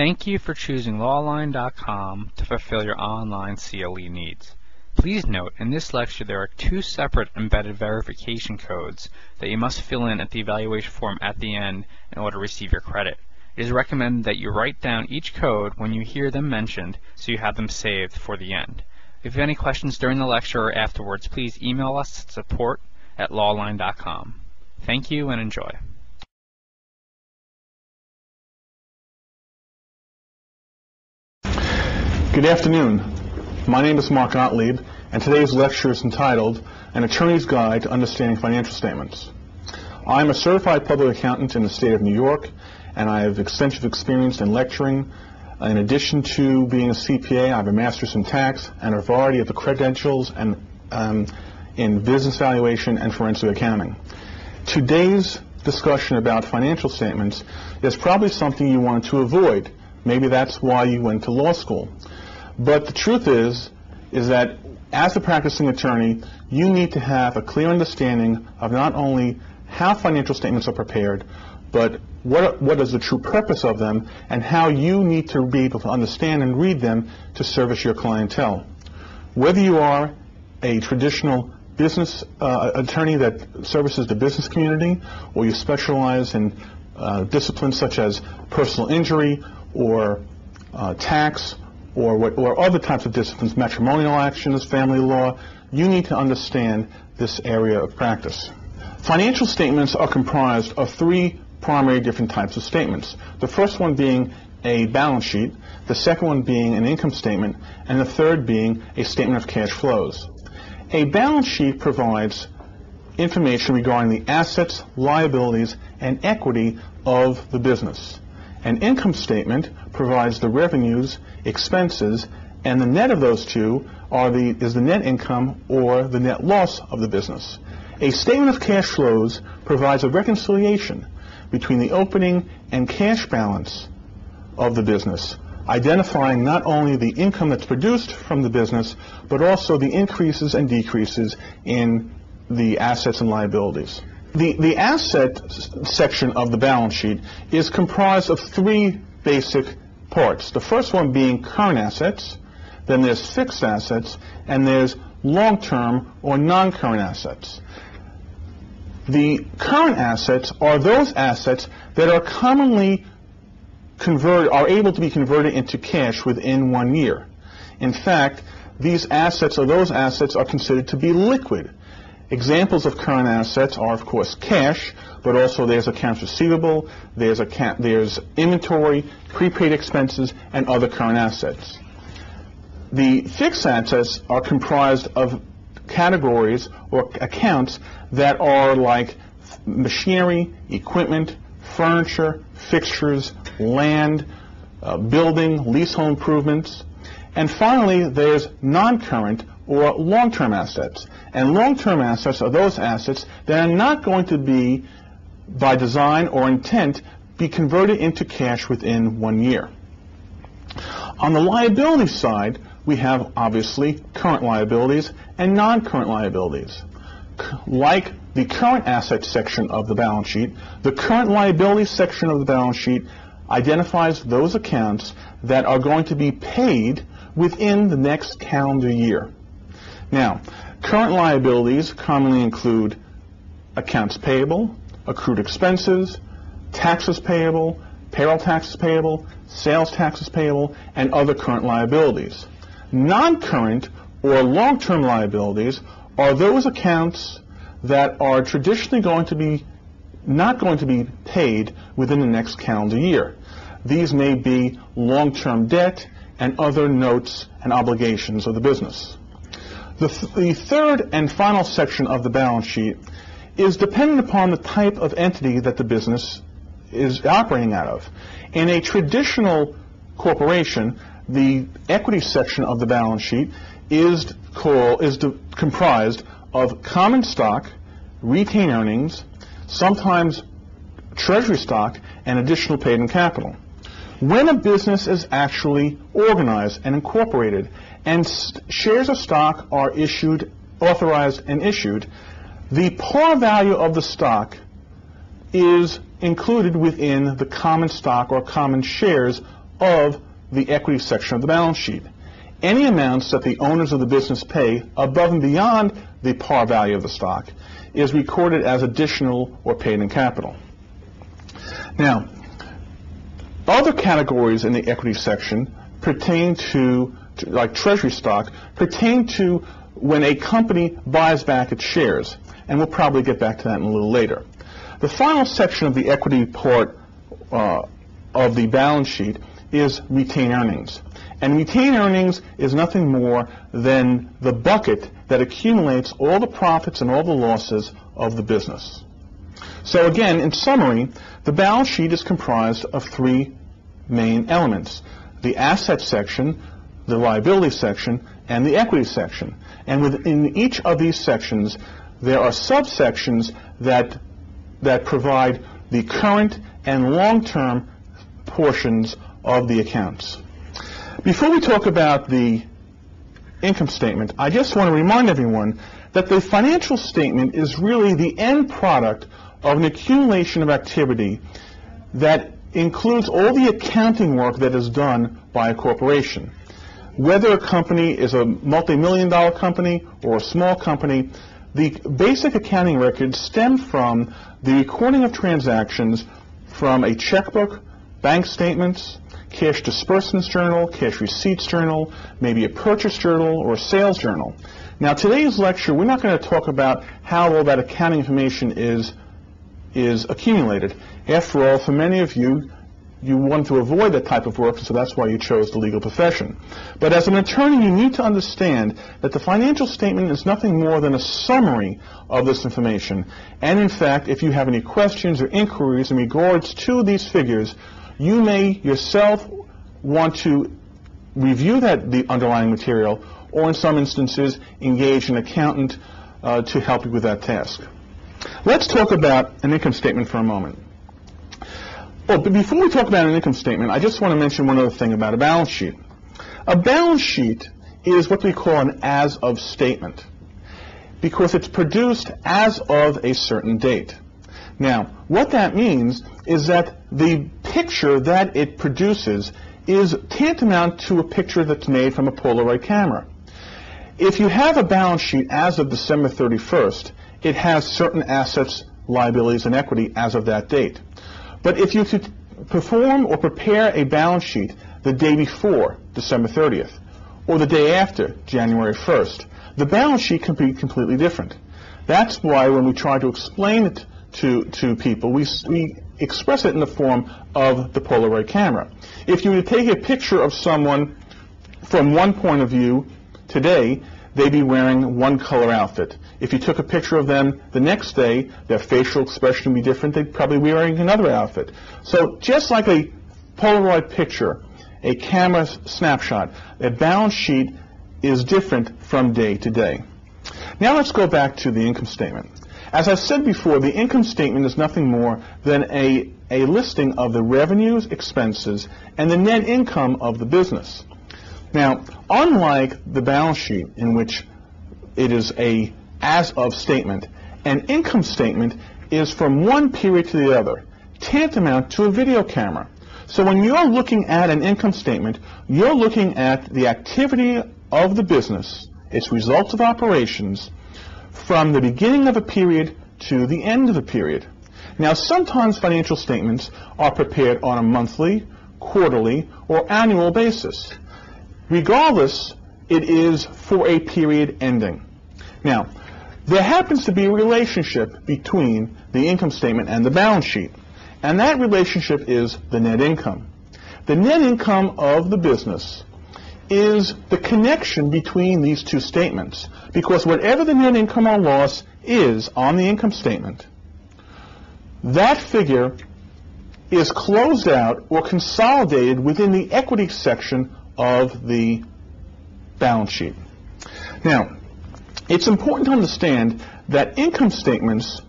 Thank you for choosing lawline.com to fulfill your online CLE needs. Please note, in this lecture there are two separate embedded verification codes that you must fill in at the evaluation form at the end in order to receive your credit. It is recommended that you write down each code when you hear them mentioned so you have them saved for the end. If you have any questions during the lecture or afterwards, please email us at support at lawline.com. Thank you and enjoy. Good afternoon. My name is Mark Gottlieb, and today's lecture is entitled An Attorney's Guide to Understanding Financial Statements. I'm a certified public accountant in the state of New York, and I have extensive experience in lecturing. In addition to being a CPA, I have a master's in tax and a variety of the credentials and um, in business valuation and forensic accounting. Today's discussion about financial statements is probably something you want to avoid. Maybe that's why you went to law school. But the truth is, is that as a practicing attorney, you need to have a clear understanding of not only how financial statements are prepared, but what, what is the true purpose of them and how you need to be able to understand and read them to service your clientele. Whether you are a traditional business uh, attorney that services the business community or you specialize in uh, disciplines such as personal injury or uh, tax or, what, or other types of disciplines, matrimonial actions, family law, you need to understand this area of practice. Financial statements are comprised of three primary different types of statements. The first one being a balance sheet, the second one being an income statement, and the third being a statement of cash flows. A balance sheet provides information regarding the assets, liabilities, and equity of the business. An income statement provides the revenues, expenses, and the net of those two are the, is the net income or the net loss of the business. A statement of cash flows provides a reconciliation between the opening and cash balance of the business, identifying not only the income that's produced from the business, but also the increases and decreases in the assets and liabilities. The, the asset section of the balance sheet is comprised of three basic parts. The first one being current assets, then there's fixed assets, and there's long-term or non-current assets. The current assets are those assets that are commonly converted, are able to be converted into cash within one year. In fact, these assets or those assets are considered to be liquid. Examples of current assets are, of course, cash, but also there's accounts receivable, there's, account, there's inventory, prepaid expenses, and other current assets. The fixed assets are comprised of categories or accounts that are like machinery, equipment, furniture, fixtures, land, uh, building, leasehold improvements. And finally, there's non-current or long-term assets. And long-term assets are those assets that are not going to be, by design or intent, be converted into cash within one year. On the liability side, we have obviously current liabilities and non-current liabilities. Like the current assets section of the balance sheet, the current liabilities section of the balance sheet identifies those accounts that are going to be paid within the next calendar year. Now, current liabilities commonly include accounts payable, accrued expenses, taxes payable, payroll taxes payable, sales taxes payable, and other current liabilities. Non-current or long-term liabilities are those accounts that are traditionally going to be not going to be paid within the next calendar year. These may be long-term debt and other notes and obligations of the business. The, th the third and final section of the balance sheet is dependent upon the type of entity that the business is operating out of. In a traditional corporation, the equity section of the balance sheet is, called, is comprised of common stock, retained earnings, sometimes treasury stock, and additional paid-in capital. When a business is actually organized and incorporated and shares of stock are issued, authorized and issued, the par value of the stock is included within the common stock or common shares of the equity section of the balance sheet. Any amounts that the owners of the business pay above and beyond the par value of the stock is recorded as additional or paid in capital. Now, other categories in the equity section pertain to, like treasury stock, pertain to when a company buys back its shares. And we'll probably get back to that in a little later. The final section of the equity part uh, of the balance sheet is retained earnings. And retained earnings is nothing more than the bucket that accumulates all the profits and all the losses of the business. So again, in summary, the balance sheet is comprised of three main elements. The asset section, the liability section, and the equity section. And within each of these sections, there are subsections that, that provide the current and long-term portions of the accounts. Before we talk about the income statement, I just want to remind everyone that the financial statement is really the end product of an accumulation of activity that includes all the accounting work that is done by a corporation. Whether a company is a multi-million dollar company or a small company, the basic accounting records stem from the recording of transactions from a checkbook, bank statements, cash disbursements journal, cash receipts journal, maybe a purchase journal or a sales journal. Now today's lecture, we're not going to talk about how all that accounting information is, is accumulated. After all, for many of you, you want to avoid that type of work, so that's why you chose the legal profession. But as an attorney, you need to understand that the financial statement is nothing more than a summary of this information. And in fact, if you have any questions or inquiries in regards to these figures, you may yourself want to review that the underlying material or in some instances engage an accountant uh, to help you with that task. Let's talk about an income statement for a moment. Well, but before we talk about an income statement, I just want to mention one other thing about a balance sheet. A balance sheet is what we call an as of statement because it's produced as of a certain date. Now, what that means is that the picture that it produces is tantamount to a picture that's made from a Polaroid camera. If you have a balance sheet as of December 31st, it has certain assets, liabilities, and equity as of that date. But if you could perform or prepare a balance sheet the day before, December 30th, or the day after, January 1st, the balance sheet can be completely different. That's why when we try to explain it to, to people, we, we express it in the form of the Polaroid camera. If you were to take a picture of someone from one point of view today, they'd be wearing one color outfit. If you took a picture of them the next day, their facial expression would be different. They'd probably be wearing another outfit. So just like a Polaroid picture, a camera snapshot, a balance sheet is different from day to day. Now let's go back to the income statement. As I said before, the income statement is nothing more than a, a listing of the revenues, expenses, and the net income of the business. Now, unlike the balance sheet in which it is a as of statement, an income statement is from one period to the other, tantamount to a video camera. So when you're looking at an income statement, you're looking at the activity of the business, its results of operations, from the beginning of a period to the end of a period. Now, sometimes financial statements are prepared on a monthly, quarterly, or annual basis. Regardless, it is for a period ending. Now, there happens to be a relationship between the income statement and the balance sheet, and that relationship is the net income. The net income of the business is the connection between these two statements, because whatever the net income or loss is on the income statement, that figure is closed out or consolidated within the equity section of the balance sheet. Now, it's important to understand that income statements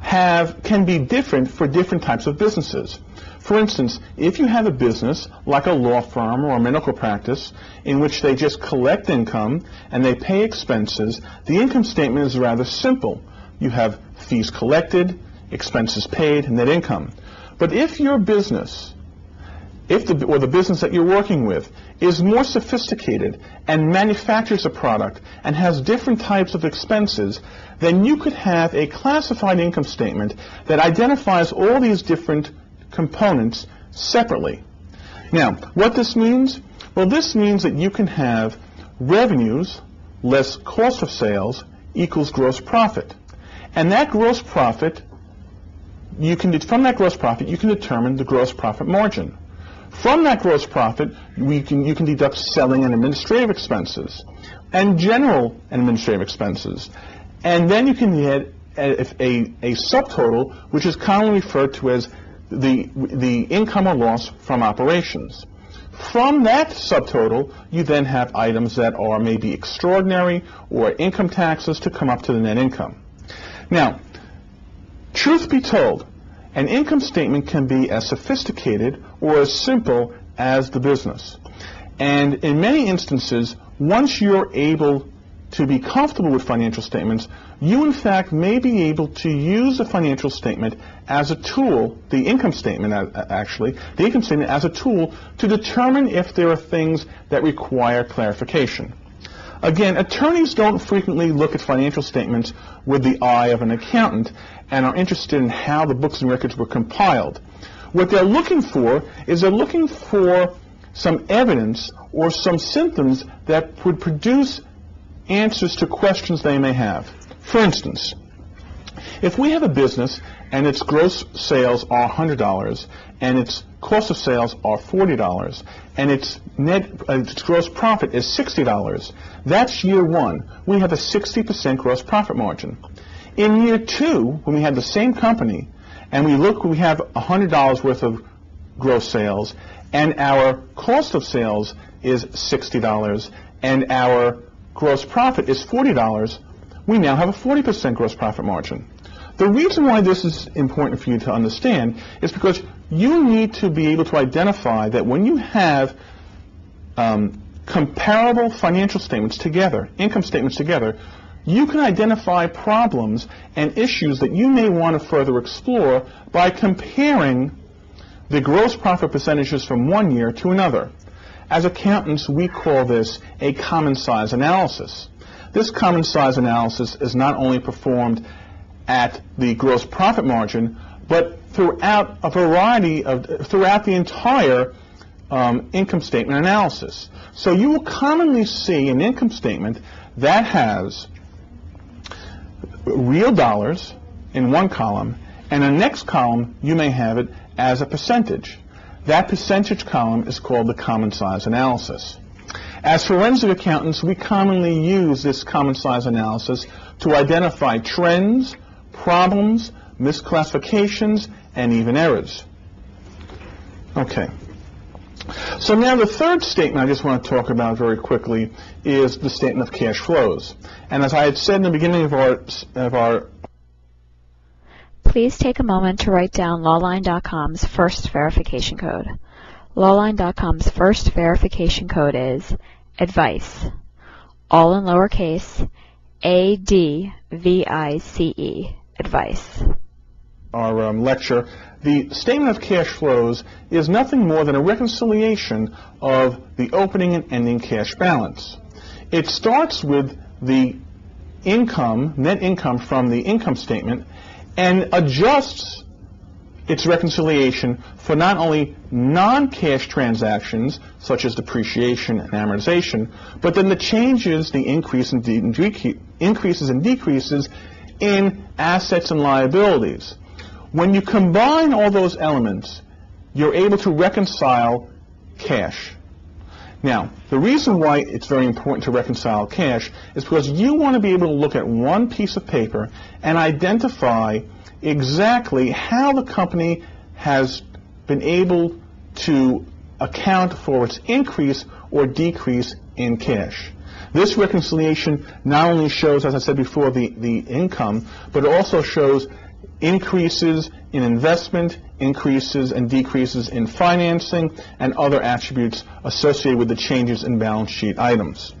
have can be different for different types of businesses. For instance, if you have a business like a law firm or a medical practice in which they just collect income and they pay expenses, the income statement is rather simple. You have fees collected, expenses paid, and net income. But if your business if the, or the business that you're working with is more sophisticated and manufactures a product and has different types of expenses, then you could have a classified income statement that identifies all these different components separately. Now, what this means? Well, this means that you can have revenues less cost of sales equals gross profit. And that gross profit, you can, from that gross profit, you can determine the gross profit margin. From that gross profit, we can, you can deduct selling and administrative expenses and general administrative expenses. And then you can get a, a, a subtotal, which is commonly referred to as the, the income or loss from operations. From that subtotal, you then have items that are maybe extraordinary or income taxes to come up to the net income. Now, truth be told, an income statement can be as sophisticated or as simple as the business. And in many instances, once you're able to be comfortable with financial statements, you in fact may be able to use a financial statement as a tool, the income statement actually, the income statement as a tool to determine if there are things that require clarification. Again, attorneys don't frequently look at financial statements with the eye of an accountant and are interested in how the books and records were compiled. What they're looking for is they're looking for some evidence or some symptoms that would produce answers to questions they may have. For instance, if we have a business and its gross sales are $100 and its cost of sales are $40 and its net uh, its gross profit is $60, that's year one. We have a 60% gross profit margin. In year two, when we have the same company and we look, we have $100 worth of gross sales and our cost of sales is $60 and our gross profit is $40, we now have a 40% gross profit margin. The reason why this is important for you to understand is because you need to be able to identify that when you have um, comparable financial statements together, income statements together, you can identify problems and issues that you may want to further explore by comparing the gross profit percentages from one year to another. As accountants, we call this a common size analysis. This common size analysis is not only performed at the gross profit margin, but throughout a variety of, throughout the entire um, income statement analysis. So you will commonly see an income statement that has real dollars in one column, and the next column you may have it as a percentage. That percentage column is called the common size analysis. As forensic accountants, we commonly use this common size analysis to identify trends, problems, misclassifications, and even errors. Okay. So now the third statement I just want to talk about very quickly is the statement of cash flows. And as I had said in the beginning of our, of our Please take a moment to write down lawline.com's first verification code. lawline.com's first verification code is advice, all in lowercase, A-D-V-I-C-E, advice. Our um, lecture, the statement of cash flows is nothing more than a reconciliation of the opening and ending cash balance. It starts with the income, net income from the income statement, and adjusts its reconciliation for not only non-cash transactions, such as depreciation and amortization, but then the changes, the increase in de- increases and decreases in assets and liabilities. When you combine all those elements, you're able to reconcile cash. Now, the reason why it's very important to reconcile cash is because you want to be able to look at one piece of paper and identify exactly how the company has been able to account for its increase or decrease in cash. This reconciliation not only shows, as I said before, the, the income, but it also shows increases in investment, increases and decreases in financing, and other attributes associated with the changes in balance sheet items.